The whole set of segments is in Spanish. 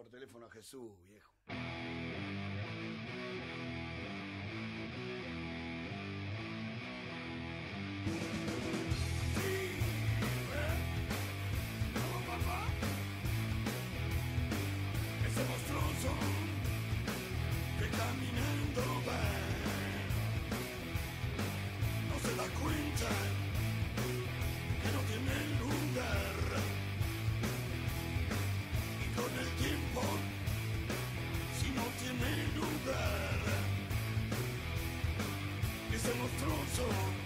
por teléfono a Jesús, viejo. Ese monstruoso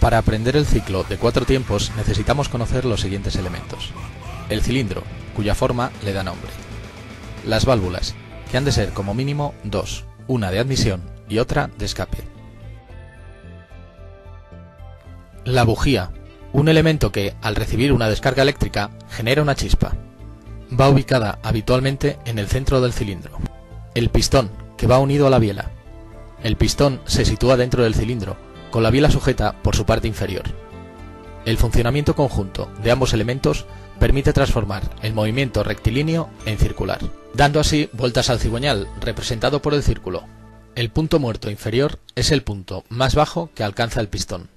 Para aprender el ciclo de cuatro tiempos necesitamos conocer los siguientes elementos. El cilindro, cuya forma le da nombre. Las válvulas, que han de ser como mínimo dos, una de admisión y otra de escape. La bujía, un elemento que, al recibir una descarga eléctrica, genera una chispa. Va ubicada habitualmente en el centro del cilindro. El pistón, que va unido a la biela. El pistón se sitúa dentro del cilindro, con la biela sujeta por su parte inferior. El funcionamiento conjunto de ambos elementos permite transformar el movimiento rectilíneo en circular, dando así vueltas al cigüeñal, representado por el círculo. El punto muerto inferior es el punto más bajo que alcanza el pistón.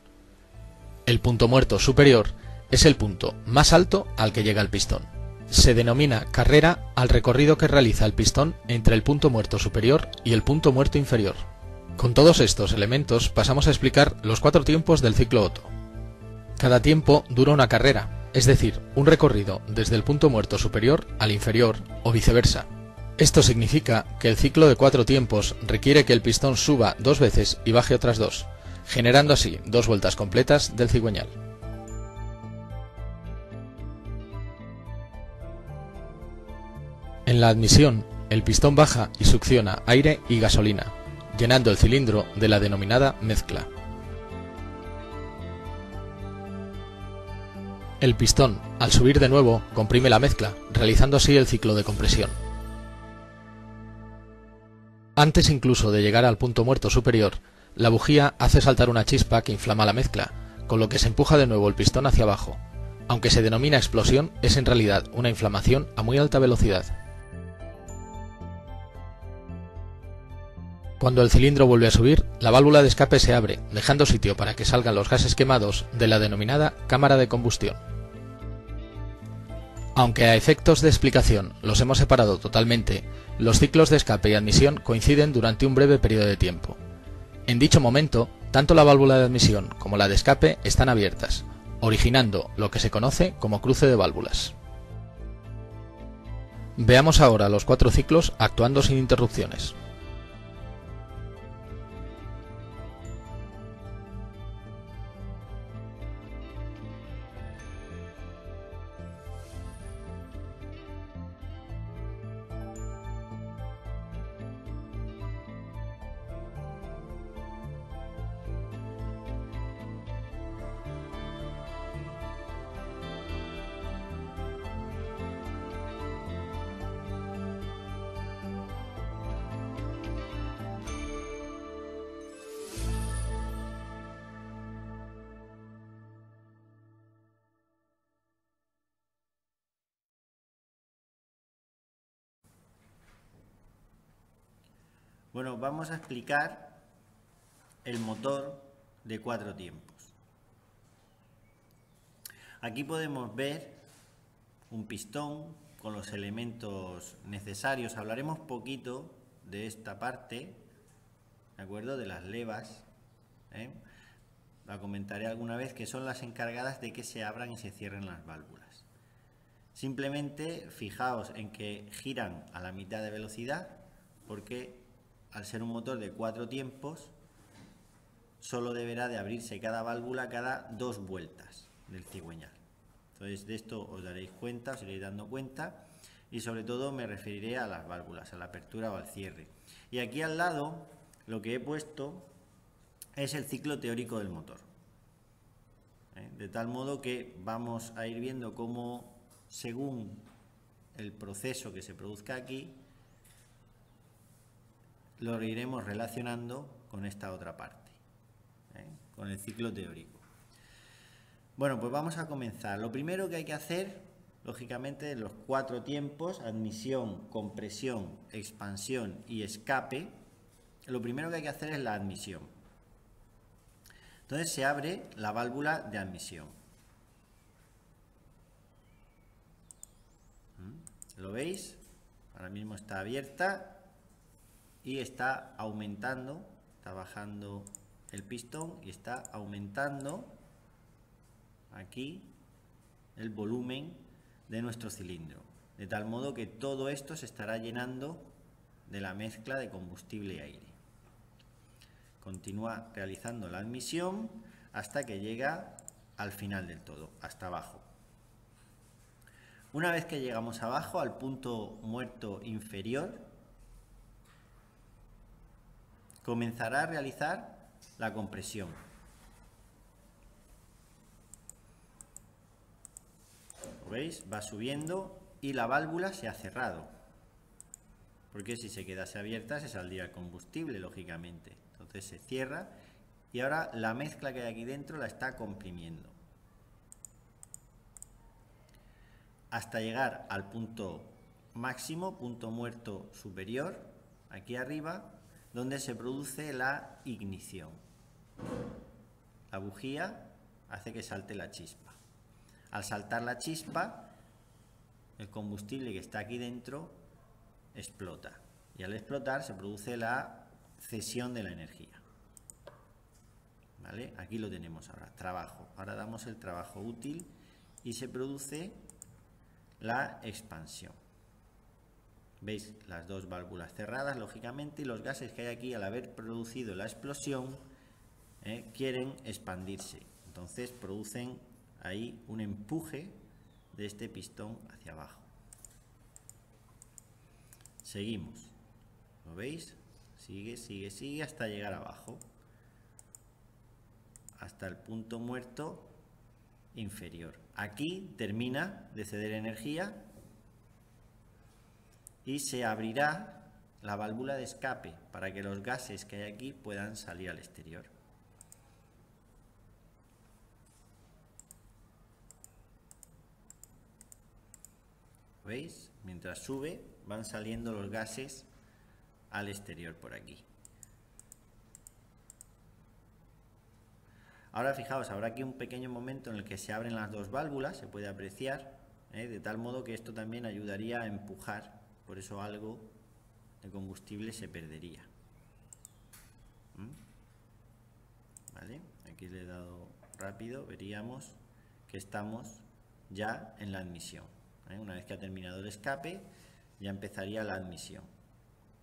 El punto muerto superior es el punto más alto al que llega el pistón. Se denomina carrera al recorrido que realiza el pistón entre el punto muerto superior y el punto muerto inferior. Con todos estos elementos pasamos a explicar los cuatro tiempos del ciclo Otto. Cada tiempo dura una carrera, es decir, un recorrido desde el punto muerto superior al inferior o viceversa. Esto significa que el ciclo de cuatro tiempos requiere que el pistón suba dos veces y baje otras dos, generando así dos vueltas completas del cigüeñal. En la admisión, el pistón baja y succiona aire y gasolina, llenando el cilindro de la denominada mezcla. El pistón, al subir de nuevo, comprime la mezcla, realizando así el ciclo de compresión. Antes incluso de llegar al punto muerto superior, La bujía hace saltar una chispa que inflama la mezcla, con lo que se empuja de nuevo el pistón hacia abajo. Aunque se denomina explosión, es en realidad una inflamación a muy alta velocidad. Cuando el cilindro vuelve a subir, la válvula de escape se abre, dejando sitio para que salgan los gases quemados de la denominada cámara de combustión. Aunque a efectos de explicación los hemos separado totalmente, los ciclos de escape y admisión coinciden durante un breve periodo de tiempo. En dicho momento, tanto la válvula de admisión como la de escape están abiertas, originando lo que se conoce como cruce de válvulas. Veamos ahora los cuatro ciclos actuando sin interrupciones. Bueno, vamos a explicar el motor de cuatro tiempos. Aquí podemos ver un pistón con los elementos necesarios. Hablaremos poquito de esta parte, ¿de acuerdo? De las levas. ¿eh? La comentaré alguna vez que son las encargadas de que se abran y se cierren las válvulas. Simplemente fijaos en que giran a la mitad de velocidad porque al ser un motor de cuatro tiempos, solo deberá de abrirse cada válvula cada dos vueltas del cigüeñal. Entonces de esto os daréis cuenta, os iréis dando cuenta y sobre todo me referiré a las válvulas, a la apertura o al cierre. Y aquí al lado lo que he puesto es el ciclo teórico del motor. ¿eh? De tal modo que vamos a ir viendo cómo según el proceso que se produzca aquí, lo iremos relacionando con esta otra parte, ¿eh? con el ciclo teórico. Bueno, pues vamos a comenzar. Lo primero que hay que hacer, lógicamente, los cuatro tiempos, admisión, compresión, expansión y escape, lo primero que hay que hacer es la admisión. Entonces se abre la válvula de admisión. ¿Mm? ¿Lo veis? Ahora mismo está abierta y está aumentando, está bajando el pistón y está aumentando aquí el volumen de nuestro cilindro. De tal modo que todo esto se estará llenando de la mezcla de combustible y aire. Continúa realizando la admisión hasta que llega al final del todo, hasta abajo. Una vez que llegamos abajo, al punto muerto inferior, comenzará a realizar la compresión. ¿Lo veis? Va subiendo y la válvula se ha cerrado. Porque si se quedase abierta se saldría el combustible, lógicamente. Entonces se cierra y ahora la mezcla que hay aquí dentro la está comprimiendo. Hasta llegar al punto máximo, punto muerto superior, aquí arriba, donde se produce la ignición. La bujía hace que salte la chispa. Al saltar la chispa, el combustible que está aquí dentro explota. Y al explotar se produce la cesión de la energía. ¿Vale? Aquí lo tenemos ahora, trabajo. Ahora damos el trabajo útil y se produce la expansión. Veis las dos válvulas cerradas, lógicamente, y los gases que hay aquí, al haber producido la explosión, eh, quieren expandirse. Entonces producen ahí un empuje de este pistón hacia abajo. Seguimos. ¿Lo veis? Sigue, sigue, sigue hasta llegar abajo. Hasta el punto muerto inferior. Aquí termina de ceder energía y se abrirá la válvula de escape para que los gases que hay aquí puedan salir al exterior. ¿Veis? Mientras sube van saliendo los gases al exterior por aquí. Ahora fijaos, habrá aquí un pequeño momento en el que se abren las dos válvulas, se puede apreciar, ¿eh? de tal modo que esto también ayudaría a empujar, por eso algo de combustible se perdería. ¿Mm? ¿Vale? Aquí le he dado rápido, veríamos que estamos ya en la admisión. ¿eh? Una vez que ha terminado el escape, ya empezaría la admisión.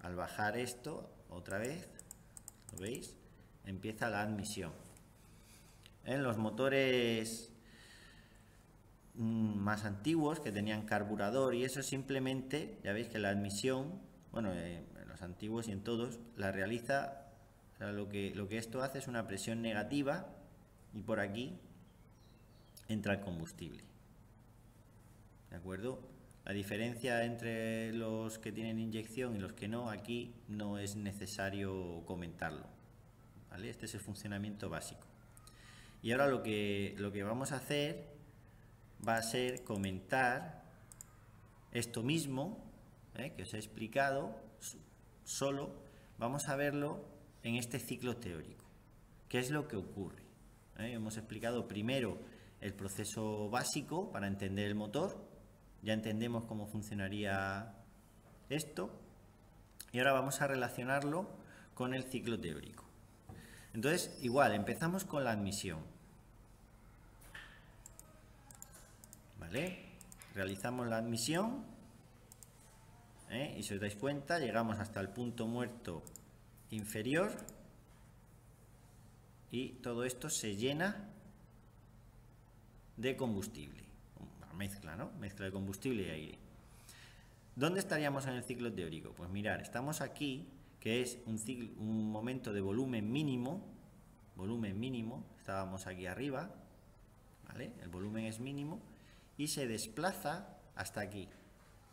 Al bajar esto, otra vez, ¿lo veis? Empieza la admisión. En los motores mm, más antiguos que tenían carburador y eso simplemente, ya veis que la admisión, bueno, eh, en los antiguos y en todos, la realiza, lo, que, lo que esto hace es una presión negativa y por aquí entra el combustible. ¿De acuerdo? La diferencia entre los que tienen inyección y los que no, aquí no es necesario comentarlo. ¿vale? Este es el funcionamiento básico. Y ahora lo que, lo que vamos a hacer va a ser comentar esto mismo ¿eh? que os he explicado, solo vamos a verlo en este ciclo teórico. ¿Qué es lo que ocurre? ¿Eh? Hemos explicado primero el proceso básico para entender el motor, ya entendemos cómo funcionaría esto, y ahora vamos a relacionarlo con el ciclo teórico. Entonces, igual, empezamos con la admisión. ¿Vale? Realizamos la admisión. ¿eh? Y si os dais cuenta, llegamos hasta el punto muerto inferior. Y todo esto se llena de combustible. Una mezcla, ¿no? Mezcla de combustible y aire. ¿Dónde estaríamos en el ciclo teórico? Pues mirar, estamos aquí que es un, un momento de volumen mínimo, volumen mínimo, estábamos aquí arriba, ¿vale? El volumen es mínimo y se desplaza hasta aquí,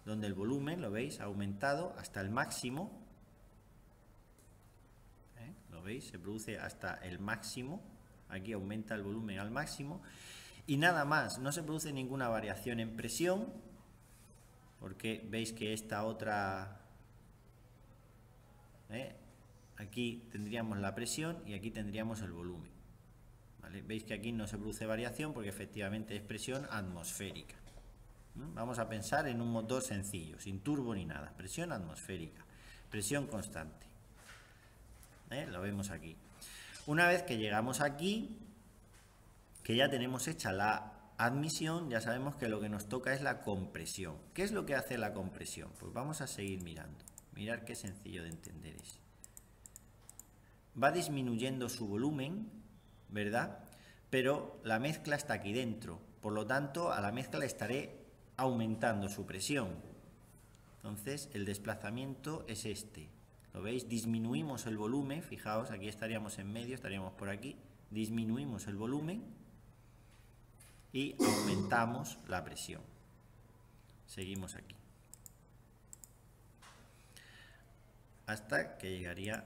donde el volumen, lo veis, ha aumentado hasta el máximo, ¿eh? ¿lo veis? Se produce hasta el máximo, aquí aumenta el volumen al máximo, y nada más, no se produce ninguna variación en presión, porque veis que esta otra ¿eh? Aquí tendríamos la presión y aquí tendríamos el volumen. Veis que aquí no se produce variación porque efectivamente es presión atmosférica. Vamos a pensar en un motor sencillo, sin turbo ni nada. Presión atmosférica, presión constante. ¿Eh? Lo vemos aquí. Una vez que llegamos aquí, que ya tenemos hecha la admisión, ya sabemos que lo que nos toca es la compresión. ¿Qué es lo que hace la compresión? Pues vamos a seguir mirando. Mirar qué sencillo de entender es. Va disminuyendo su volumen, ¿verdad? Pero la mezcla está aquí dentro. Por lo tanto, a la mezcla le estaré aumentando su presión. Entonces, el desplazamiento es este. ¿Lo veis? Disminuimos el volumen. Fijaos, aquí estaríamos en medio, estaríamos por aquí. Disminuimos el volumen y aumentamos la presión. Seguimos aquí. hasta que llegaría.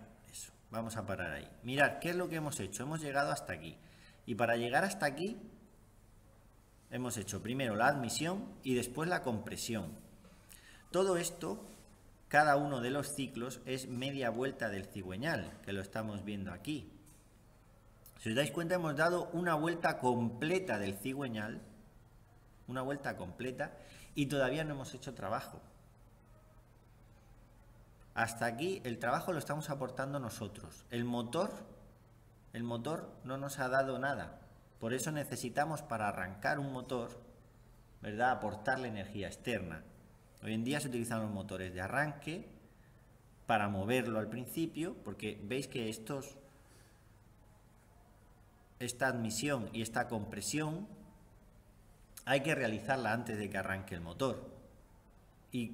Vamos a parar ahí. Mirad, ¿qué es lo que hemos hecho? Hemos llegado hasta aquí. Y para llegar hasta aquí, hemos hecho primero la admisión y después la compresión. Todo esto, cada uno de los ciclos, es media vuelta del cigüeñal, que lo estamos viendo aquí. Si os dais cuenta, hemos dado una vuelta completa del cigüeñal, una vuelta completa, y todavía no hemos hecho trabajo. Hasta aquí el trabajo lo estamos aportando nosotros. El motor, el motor no nos ha dado nada. Por eso necesitamos para arrancar un motor, ¿verdad? Aportarle energía externa. Hoy en día se utilizan los motores de arranque para moverlo al principio, porque veis que estos esta admisión y esta compresión hay que realizarla antes de que arranque el motor. Y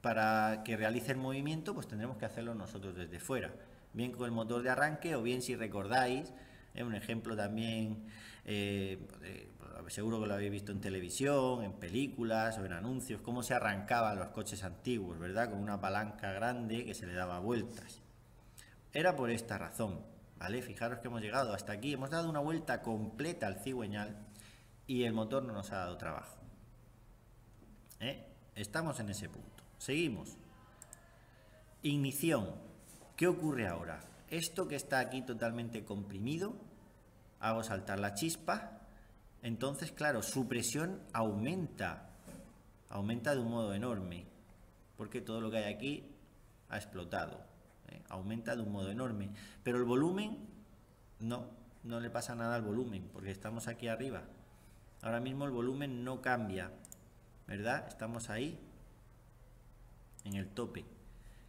para que realice el movimiento, pues tendremos que hacerlo nosotros desde fuera, bien con el motor de arranque o bien si recordáis Es un ejemplo también, eh, seguro que lo habéis visto en televisión, en películas o en anuncios, cómo se arrancaban los coches antiguos, ¿verdad? Con una palanca grande que se le daba vueltas. Era por esta razón, ¿vale? Fijaros que hemos llegado hasta aquí, hemos dado una vuelta completa al cigüeñal y el motor no nos ha dado trabajo. ¿Eh? Estamos en ese punto. Seguimos. Ignición. ¿Qué ocurre ahora? Esto que está aquí totalmente comprimido, hago saltar la chispa, entonces, claro, su presión aumenta, aumenta de un modo enorme, porque todo lo que hay aquí ha explotado, ¿eh? aumenta de un modo enorme, pero el volumen, no, no le pasa nada al volumen, porque estamos aquí arriba. Ahora mismo el volumen no cambia, ¿verdad? Estamos ahí, en el tope.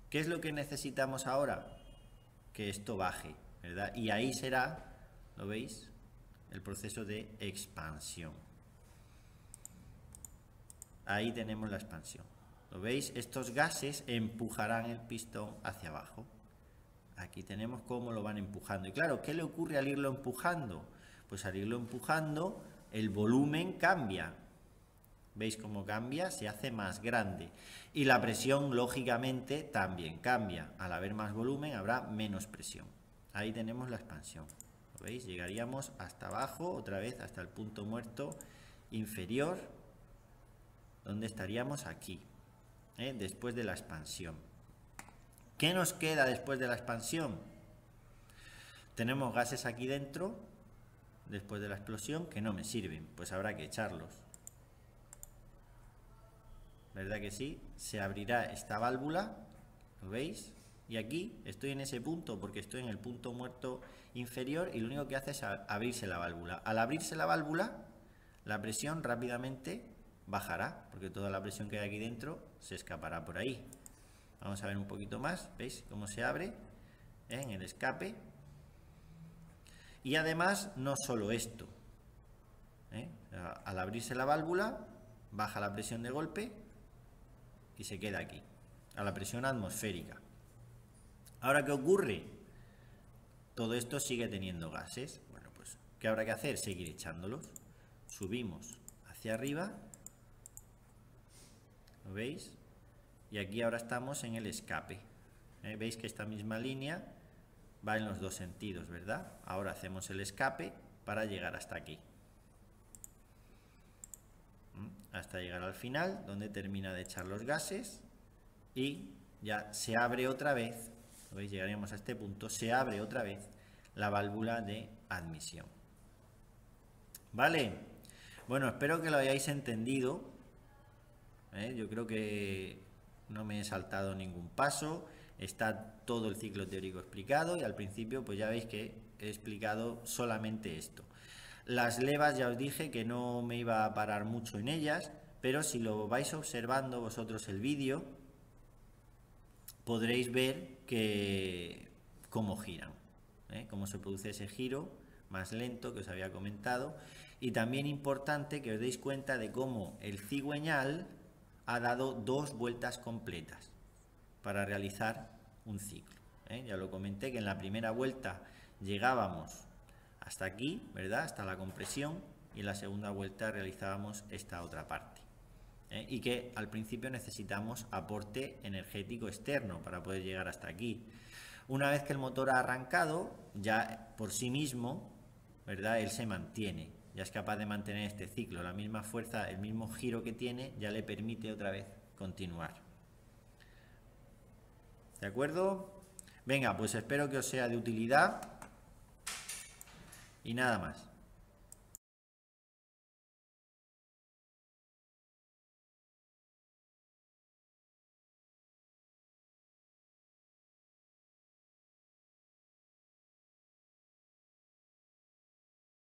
¿Qué es lo que necesitamos ahora? Que esto baje, ¿verdad? Y ahí será, ¿lo veis? El proceso de expansión. Ahí tenemos la expansión. ¿Lo veis? Estos gases empujarán el pistón hacia abajo. Aquí tenemos cómo lo van empujando. Y claro, ¿qué le ocurre al irlo empujando? Pues al irlo empujando, el volumen cambia. ¿Veis cómo cambia? Se hace más grande. Y la presión, lógicamente, también cambia. Al haber más volumen, habrá menos presión. Ahí tenemos la expansión. ¿Lo veis? Llegaríamos hasta abajo, otra vez hasta el punto muerto inferior, donde estaríamos aquí, ¿eh? después de la expansión. ¿Qué nos queda después de la expansión? Tenemos gases aquí dentro, después de la explosión, que no me sirven, pues habrá que echarlos. ¿Verdad que sí? Se abrirá esta válvula, ¿lo veis? Y aquí estoy en ese punto porque estoy en el punto muerto inferior y lo único que hace es abrirse la válvula. Al abrirse la válvula, la presión rápidamente bajará, porque toda la presión que hay aquí dentro se escapará por ahí. Vamos a ver un poquito más, ¿veis cómo se abre? En el escape. Y además, no solo esto. ¿eh? Al abrirse la válvula, baja la presión de golpe y se queda aquí, a la presión atmosférica. Ahora, ¿qué ocurre? Todo esto sigue teniendo gases. Bueno, pues, ¿qué habrá que hacer? Seguir echándolos. Subimos hacia arriba. ¿Lo veis? Y aquí ahora estamos en el escape. ¿Eh? ¿Veis que esta misma línea va en los dos sentidos, verdad? Ahora hacemos el escape para llegar hasta aquí hasta llegar al final, donde termina de echar los gases y ya se abre otra vez, ¿veis? llegaríamos a este punto, se abre otra vez la válvula de admisión. ¿Vale? Bueno, espero que lo hayáis entendido. ¿eh? Yo creo que no me he saltado ningún paso. Está todo el ciclo teórico explicado y al principio pues ya veis que he explicado solamente esto. Las levas ya os dije que no me iba a parar mucho en ellas, pero si lo vais observando vosotros el vídeo, podréis ver que cómo giran, ¿eh? cómo se produce ese giro más lento que os había comentado. Y también importante que os deis cuenta de cómo el cigüeñal ha dado dos vueltas completas para realizar un ciclo. ¿eh? Ya lo comenté que en la primera vuelta llegábamos hasta aquí, ¿verdad? Hasta la compresión y en la segunda vuelta realizábamos esta otra parte. ¿eh? Y que al principio necesitamos aporte energético externo para poder llegar hasta aquí. Una vez que el motor ha arrancado, ya por sí mismo, ¿verdad? Él se mantiene, ya es capaz de mantener este ciclo. La misma fuerza, el mismo giro que tiene, ya le permite otra vez continuar. ¿De acuerdo? Venga, pues espero que os sea de utilidad y nada más.